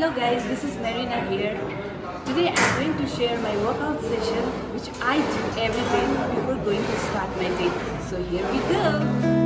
Hello guys, this is Marina here. Today I'm going to share my workout session which I do every day before going to start my day. So here we go.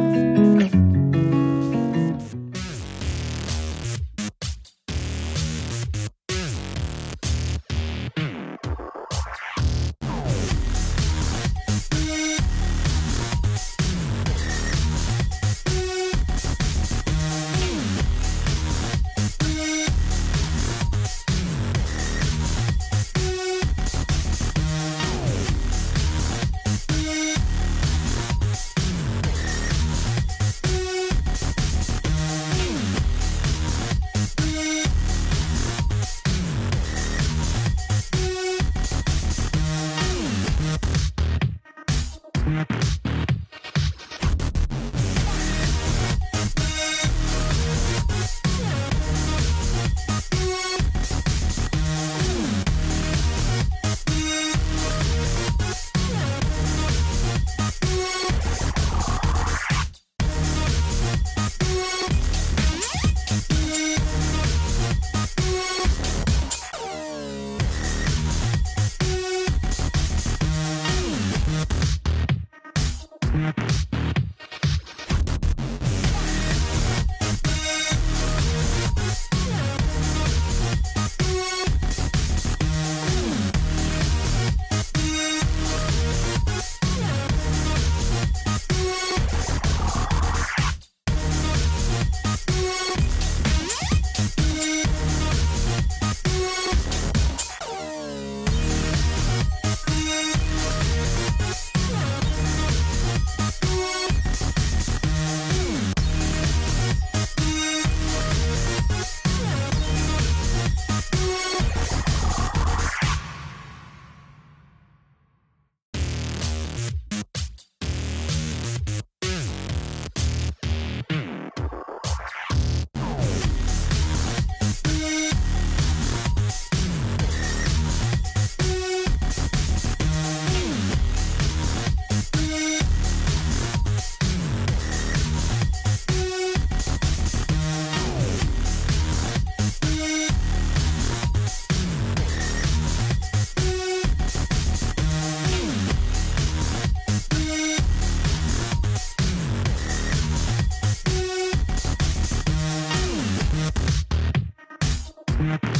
Thank